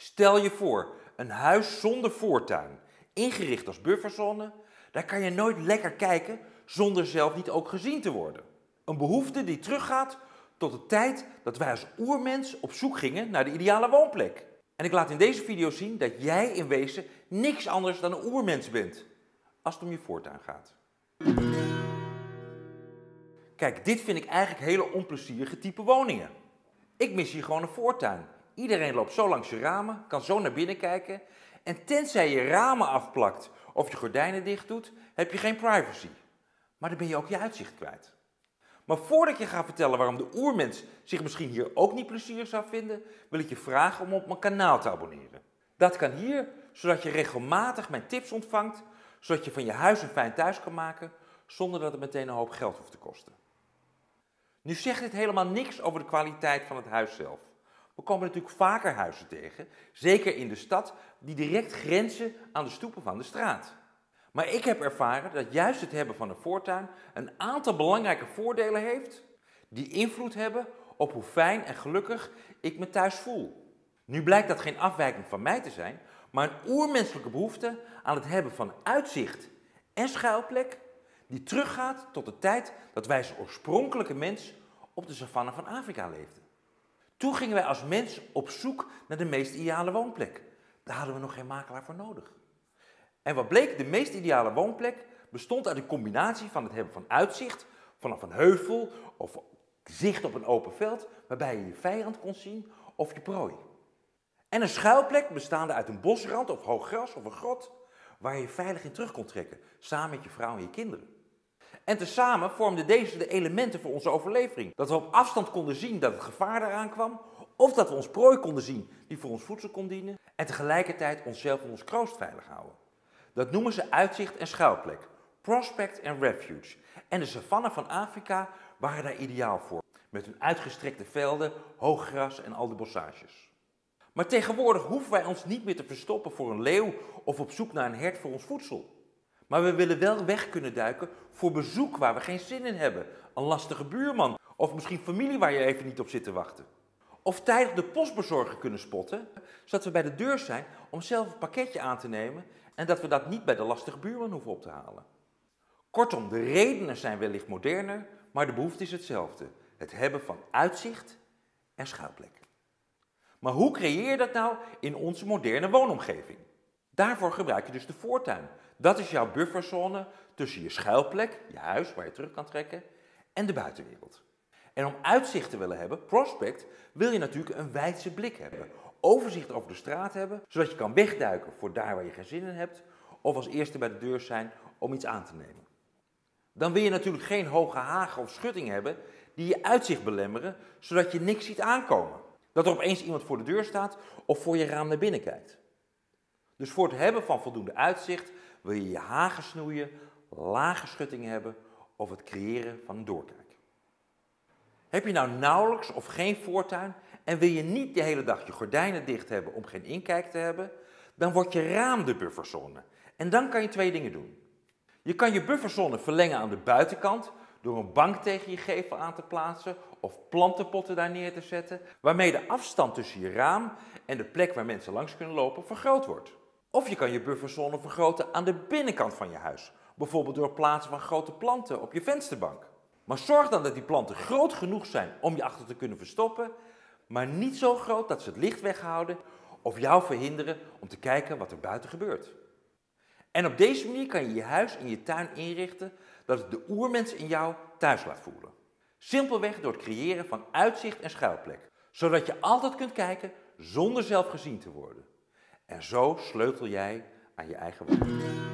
Stel je voor, een huis zonder voortuin, ingericht als bufferzone, daar kan je nooit lekker kijken zonder zelf niet ook gezien te worden. Een behoefte die teruggaat tot de tijd dat wij als oermens op zoek gingen naar de ideale woonplek. En ik laat in deze video zien dat jij in wezen niks anders dan een oermens bent, als het om je voortuin gaat. Kijk, dit vind ik eigenlijk hele onplezierige type woningen. Ik mis hier gewoon een voortuin. Iedereen loopt zo langs je ramen, kan zo naar binnen kijken. En tenzij je ramen afplakt of je gordijnen dicht doet, heb je geen privacy. Maar dan ben je ook je uitzicht kwijt. Maar voordat ik je ga vertellen waarom de oermens zich misschien hier ook niet plezier zou vinden, wil ik je vragen om op mijn kanaal te abonneren. Dat kan hier, zodat je regelmatig mijn tips ontvangt, zodat je van je huis een fijn thuis kan maken, zonder dat het meteen een hoop geld hoeft te kosten. Nu zegt dit helemaal niks over de kwaliteit van het huis zelf. We komen natuurlijk vaker huizen tegen, zeker in de stad, die direct grenzen aan de stoepen van de straat. Maar ik heb ervaren dat juist het hebben van een voortuin een aantal belangrijke voordelen heeft, die invloed hebben op hoe fijn en gelukkig ik me thuis voel. Nu blijkt dat geen afwijking van mij te zijn, maar een oermenselijke behoefte aan het hebben van uitzicht en schuilplek, die teruggaat tot de tijd dat wij als oorspronkelijke mens op de savanne van Afrika leefden. Toen gingen wij als mens op zoek naar de meest ideale woonplek. Daar hadden we nog geen makelaar voor nodig. En wat bleek, de meest ideale woonplek bestond uit een combinatie van het hebben van uitzicht vanaf een heuvel of zicht op een open veld, waarbij je je vijand kon zien of je prooi. En een schuilplek bestaande uit een bosrand of hoog gras of een grot, waar je je veilig in terug kon trekken, samen met je vrouw en je kinderen. En tezamen vormden deze de elementen voor onze overlevering. Dat we op afstand konden zien dat het gevaar eraan kwam, of dat we ons prooi konden zien die voor ons voedsel kon dienen, en tegelijkertijd onszelf en ons kroost veilig houden. Dat noemen ze uitzicht en schuilplek, prospect en refuge. En de savannen van Afrika waren daar ideaal voor, met hun uitgestrekte velden, hoog gras en al de bossages. Maar tegenwoordig hoeven wij ons niet meer te verstoppen voor een leeuw of op zoek naar een hert voor ons voedsel. Maar we willen wel weg kunnen duiken voor bezoek waar we geen zin in hebben. Een lastige buurman of misschien familie waar je even niet op zit te wachten. Of tijdig de postbezorger kunnen spotten, zodat we bij de deur zijn om zelf een pakketje aan te nemen en dat we dat niet bij de lastige buurman hoeven op te halen. Kortom, de redenen zijn wellicht moderner, maar de behoefte is hetzelfde. Het hebben van uitzicht en schuilplek. Maar hoe creëer je dat nou in onze moderne woonomgeving? Daarvoor gebruik je dus de voortuin. Dat is jouw bufferzone tussen je schuilplek, je huis waar je terug kan trekken, en de buitenwereld. En om uitzicht te willen hebben, prospect, wil je natuurlijk een wijdse blik hebben. Overzicht over de straat hebben, zodat je kan wegduiken voor daar waar je geen zin in hebt, of als eerste bij de deur zijn om iets aan te nemen. Dan wil je natuurlijk geen hoge hagen of schutting hebben die je uitzicht belemmeren, zodat je niks ziet aankomen. Dat er opeens iemand voor de deur staat of voor je raam naar binnen kijkt. Dus voor het hebben van voldoende uitzicht wil je je hagen snoeien, lage schuttingen hebben of het creëren van een doorkijk. Heb je nou nauwelijks of geen voortuin en wil je niet de hele dag je gordijnen dicht hebben om geen inkijk te hebben, dan wordt je raam de bufferzone. En dan kan je twee dingen doen. Je kan je bufferzone verlengen aan de buitenkant door een bank tegen je gevel aan te plaatsen of plantenpotten daar neer te zetten, waarmee de afstand tussen je raam en de plek waar mensen langs kunnen lopen vergroot wordt. Of je kan je bufferzone vergroten aan de binnenkant van je huis, bijvoorbeeld door het plaatsen van grote planten op je vensterbank. Maar zorg dan dat die planten groot genoeg zijn om je achter te kunnen verstoppen, maar niet zo groot dat ze het licht weghouden of jou verhinderen om te kijken wat er buiten gebeurt. En op deze manier kan je je huis en je tuin inrichten dat het de oermens in jou thuis laat voelen. Simpelweg door het creëren van uitzicht en schuilplek, zodat je altijd kunt kijken zonder zelf gezien te worden. En zo sleutel jij aan je eigen woning.